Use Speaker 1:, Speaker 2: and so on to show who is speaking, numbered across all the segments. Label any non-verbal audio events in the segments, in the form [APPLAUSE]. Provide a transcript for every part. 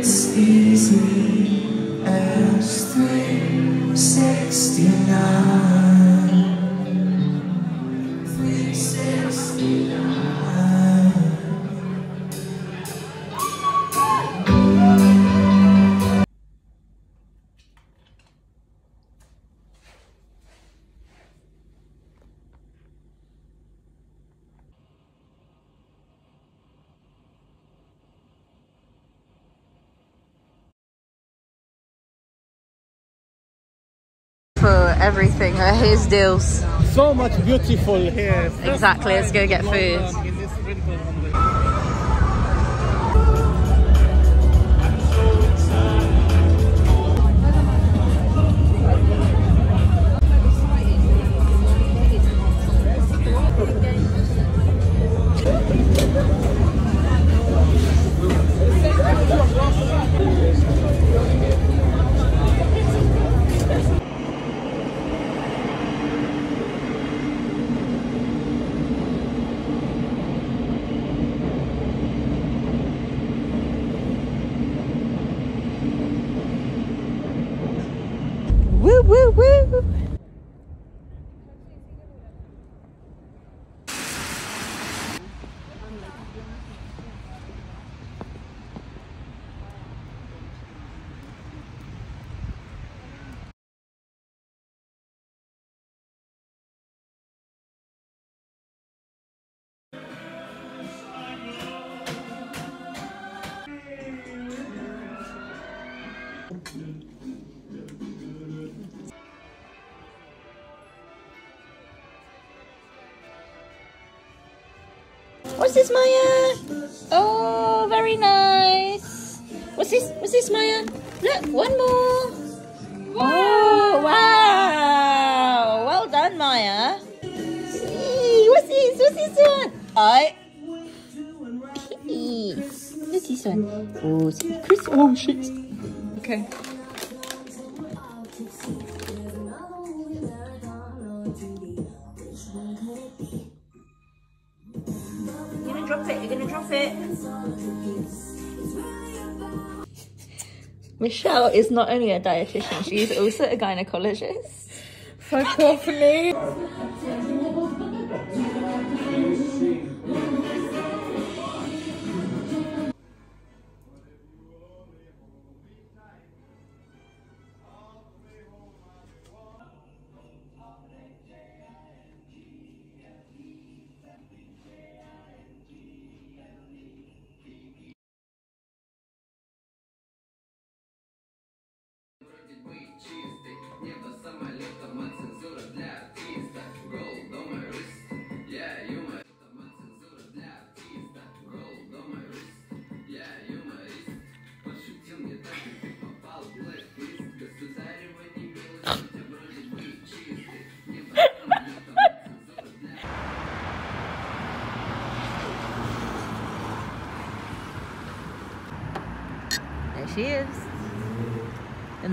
Speaker 1: It's easy as 369.
Speaker 2: For everything, uh, here's deals.
Speaker 3: So much beautiful here.
Speaker 2: Exactly, let's go get food. What's this, Maya? Oh, very nice. What's this? What's this, Maya? Look, one more. Oh, wow. Well done, Maya. What's this? What's this one? I. What's this one? Oh, Chris. Oh, shit. Okay. You're gonna drop it. You're gonna drop it. Michelle is not only a dietitian, she's also a gynecologist.
Speaker 4: Fuck off me.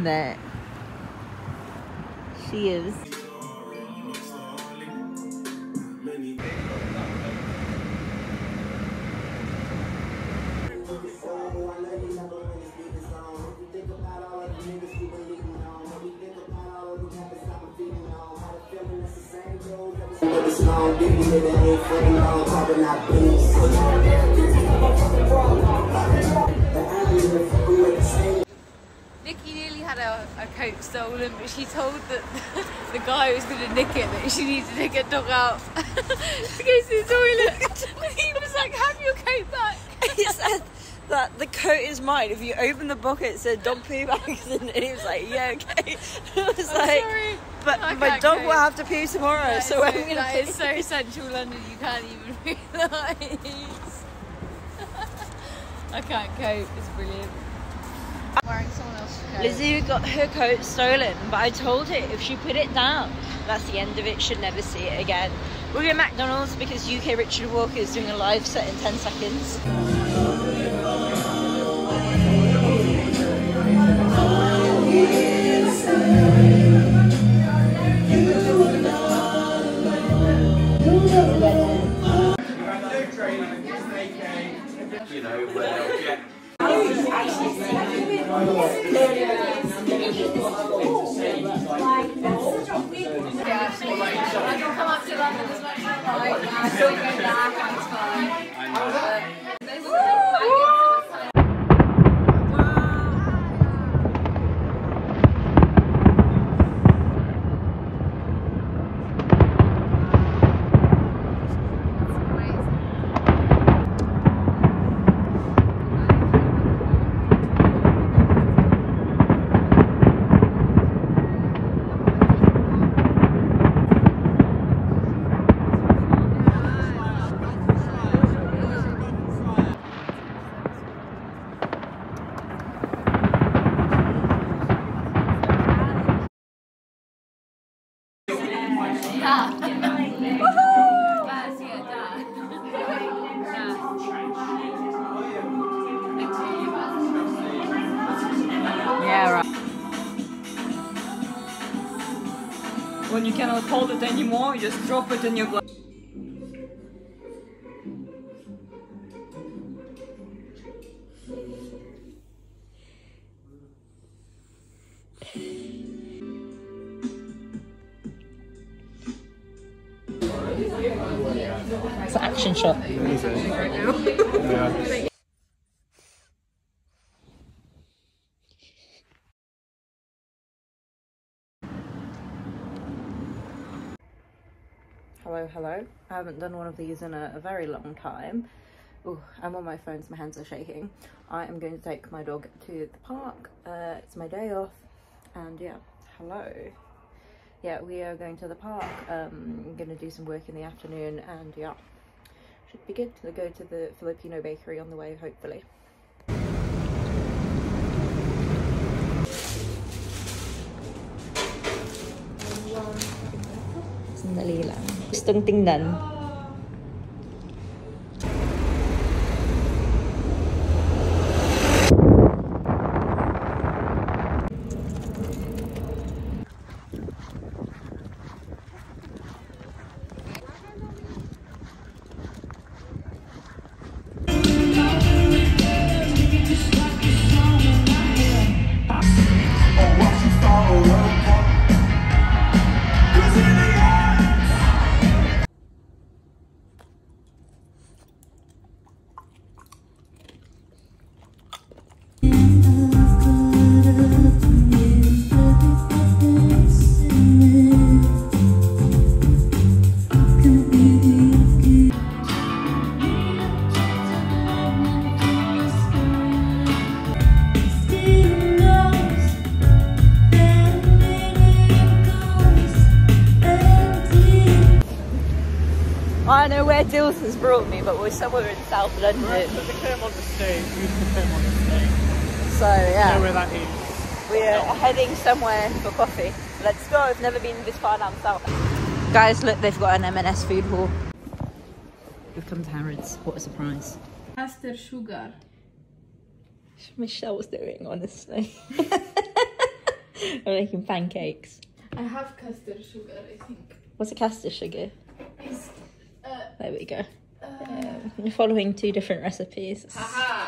Speaker 2: There she is.
Speaker 4: Nikki nearly had a, a coat stolen, but she told the, [LAUGHS] the guy who was going to nick it that she needed to take her dog out [LAUGHS] to go to the toilet. [LAUGHS] And he was like, have your coat back.
Speaker 2: he said that the coat is mine. If you open the bucket, it said dog poo bags, and he was like, "Yeah, okay." I was
Speaker 4: I'm
Speaker 2: like,
Speaker 4: sorry.
Speaker 2: "But
Speaker 4: I
Speaker 2: my dog will have to pee tomorrow,
Speaker 4: That
Speaker 2: so I'm
Speaker 4: that
Speaker 2: poo."
Speaker 4: is so central London, you can't even realise. I can't cope, it's brilliant. I'm wearing coat.
Speaker 2: Lizzie got her coat stolen, but I told her if she put it down, that's the end of it. She'll never see it again. We're to McDonald's because UK Richard Walker is doing a live set in 10 seconds. Gracias. When you cannot hold it anymore, you just drop it in your glass. It's an action shot. [LAUGHS]
Speaker 3: Yeah.
Speaker 2: Hello, hello. I haven't done one of these in a, a very long time. Oh, I'm on my phone, so my hands are shaking. I am going to take my dog to the park. Uh, it's my day off, and yeah, hello. Yeah, we are going to the park. Um, I'm going to do some work in the afternoon, and yeah, should be good to go to the Filipino bakery on the way, hopefully. Gustong tingnan. Where Dills has brought me, but we're somewhere in South London.
Speaker 3: But they came on the stage. We used to came on the stage.
Speaker 2: So
Speaker 3: You know
Speaker 2: yeah,
Speaker 3: where that is?
Speaker 2: we're heading somewhere for coffee. Let's go. I've never been this far down south. Guys, look, they've got an M&S food hall. We've come to Harrods. What a surprise.
Speaker 4: Master Sugar.
Speaker 2: Michelle's doing, honestly. [LAUGHS] I'm making pancakes.
Speaker 4: I have custard sugar, I think.
Speaker 2: What's a castor sugar? There we go. Um, following two different recipes.
Speaker 4: haha.